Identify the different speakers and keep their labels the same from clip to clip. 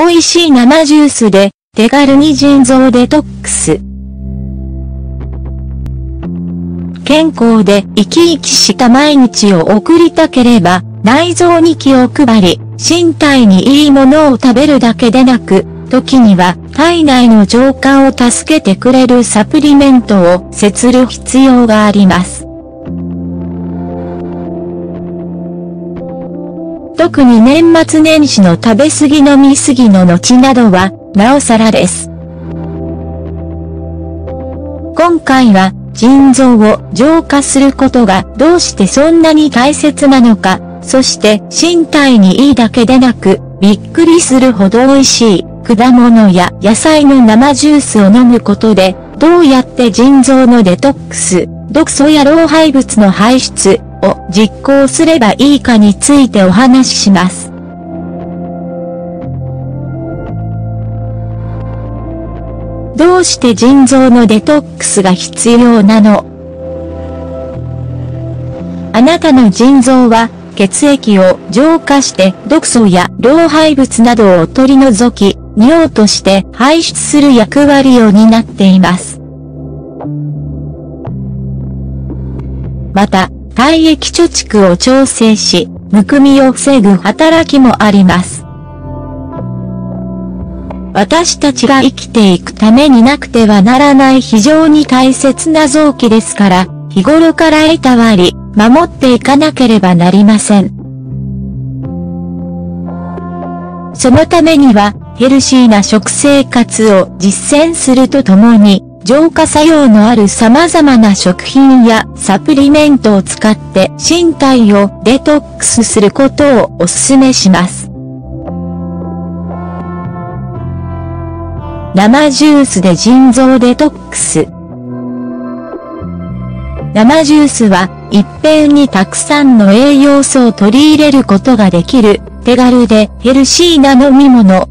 Speaker 1: 美味しい生ジュースで手軽に腎臓デトックス。健康で生き生きした毎日を送りたければ、内臓に気を配り、身体にいいものを食べるだけでなく、時には体内の浄化を助けてくれるサプリメントを摂る必要があります。特に年末年始の食べ過ぎ飲み過ぎの後などは、なおさらです。今回は、腎臓を浄化することがどうしてそんなに大切なのか、そして身体にいいだけでなく、びっくりするほど美味しい果物や野菜の生ジュースを飲むことで、どうやって腎臓のデトックス、毒素や老廃物の排出を実行すればいいかについてお話しします。どうして腎臓のデトックスが必要なの？あなたの腎臓は血液を浄化して毒素や老廃物などを取り除き、尿として排出する役割を担っています。また、体液貯蓄を調整し、むくみを防ぐ働きもあります。私たちが生きていくためになくてはならない非常に大切な臓器ですから、日頃からいたわり、守っていかなければなりません。そのためには、ヘルシーな食生活を実践するとともに、浄化作用のある様々な食品やサプリメントを使って身体をデトックスすることをお勧めします。生ジュースで腎臓デトックス。生ジュースは、一遍にたくさんの栄養素を取り入れることができる、手軽でヘルシーな飲み物。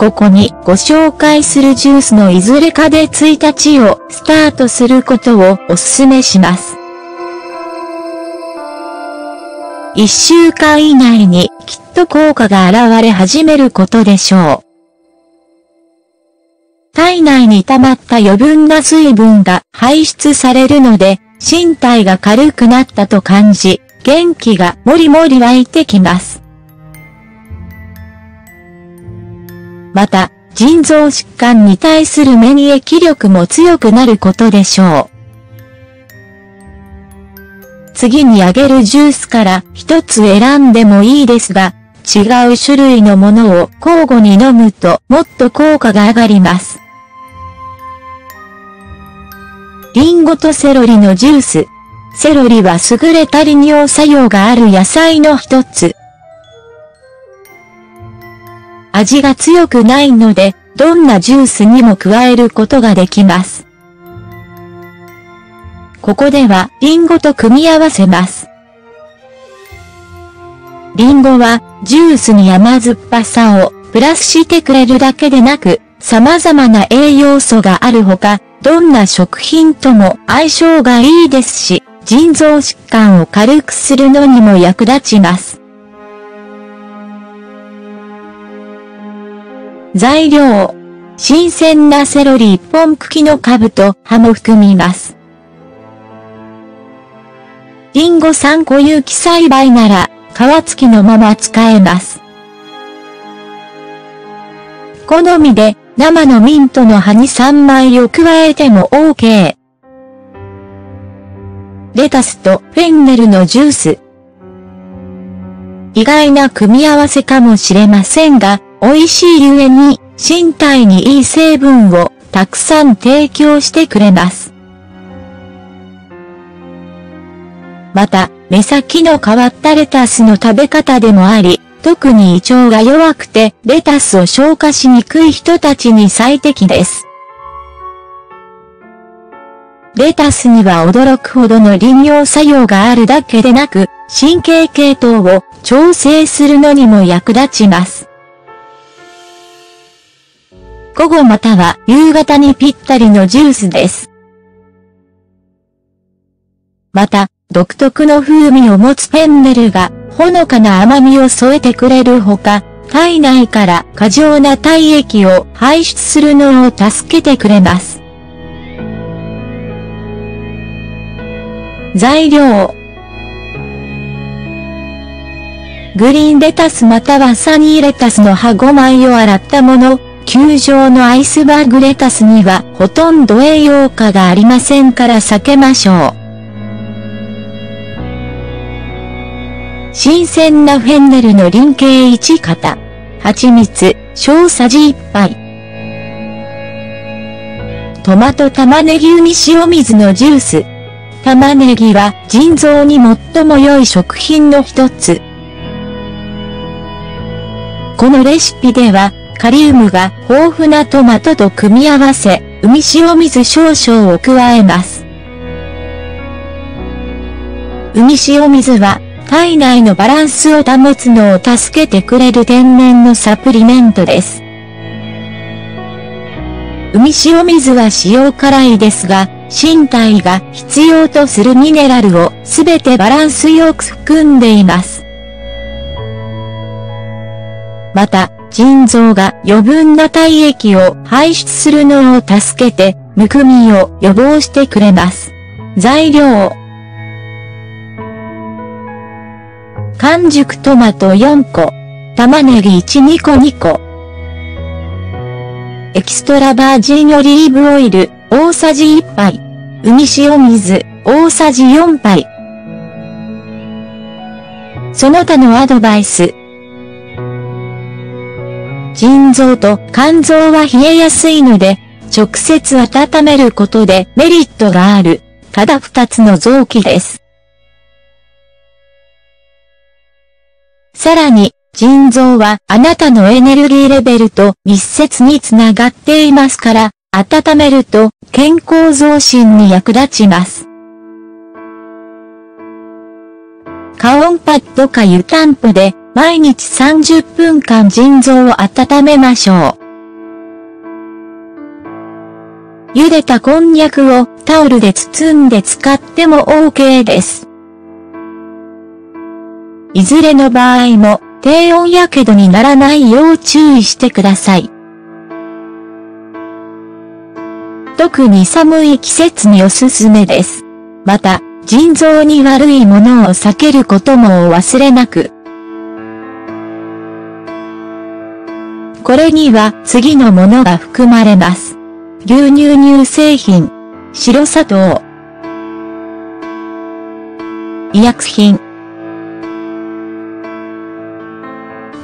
Speaker 1: ここにご紹介するジュースのいずれかで1日をスタートすることをお勧めします。1週間以内にきっと効果が現れ始めることでしょう。体内に溜まった余分な水分が排出されるので、身体が軽くなったと感じ、元気がもりもり湧いてきます。また、腎臓疾患に対する免疫力も強くなることでしょう。次にあげるジュースから一つ選んでもいいですが、違う種類のものを交互に飲むともっと効果が上がります。リンゴとセロリのジュース。セロリは優れた利尿作用がある野菜の一つ。味が強くないので、どんなジュースにも加えることができます。ここではリンゴと組み合わせます。リンゴはジュースに甘酸っぱさをプラスしてくれるだけでなく、様々な栄養素があるほか、どんな食品とも相性がいいですし、腎臓疾患を軽くするのにも役立ちます。材料。新鮮なセロリ1本茎の株と葉も含みます。リンゴ3個有機栽培なら、皮付きのまま使えます。好みで、生のミントの葉に3枚を加えても OK。レタスとフェンネルのジュース。意外な組み合わせかもしれませんが、美味しいゆえに、身体にいい成分をたくさん提供してくれます。また、目先の変わったレタスの食べ方でもあり、特に胃腸が弱くて、レタスを消化しにくい人たちに最適です。レタスには驚くほどの利尿作用があるだけでなく、神経系統を調整するのにも役立ちます。午後または夕方にぴったりのジュースです。また、独特の風味を持つペンネルがほのかな甘みを添えてくれるほか、体内から過剰な体液を排出するのを助けてくれます。材料グリーンレタスまたはサニーレタスの葉5枚を洗ったもの、球状のアイスバーグレタスにはほとんど栄養価がありませんから避けましょう。新鮮なフェンネルの輪径1型。蜂蜜、小さじ1杯。トマト玉ねぎ海塩水のジュース。玉ねぎは腎臓に最も良い食品の一つ。このレシピでは、カリウムが豊富なトマトと組み合わせ、海塩水少々を加えます。海塩水は体内のバランスを保つのを助けてくれる天然のサプリメントです。海塩水は塩辛いですが、身体が必要とするミネラルをすべてバランスよく含んでいます。また、腎臓が余分な体液を排出するのを助けて、むくみを予防してくれます。材料完熟トマト4個。玉ねぎ1、2個2個。エキストラバージンオリーブオイル、大さじ1杯。海塩水、大さじ4杯。その他のアドバイス。腎臓と肝臓は冷えやすいので、直接温めることでメリットがある、ただ二つの臓器です。さらに、腎臓はあなたのエネルギーレベルと密接につながっていますから、温めると健康増進に役立ちます。加温パッドか湯たんぽで毎日30分間腎臓を温めましょう。茹でたこんにゃくをタオルで包んで使っても OK です。いずれの場合も低温やけどにならないよう注意してください。特に寒い季節におすすめです。また、腎臓に悪いものを避けることもお忘れなく。これには次のものが含まれます。牛乳乳製品、白砂糖、医薬品、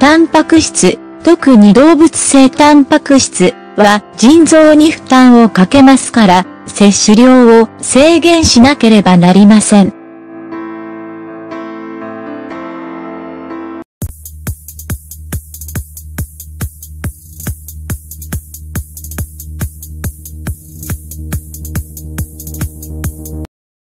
Speaker 1: タンパク質、特に動物性タンパク質は腎臓に負担をかけますから、摂取量を制限しなければなりません。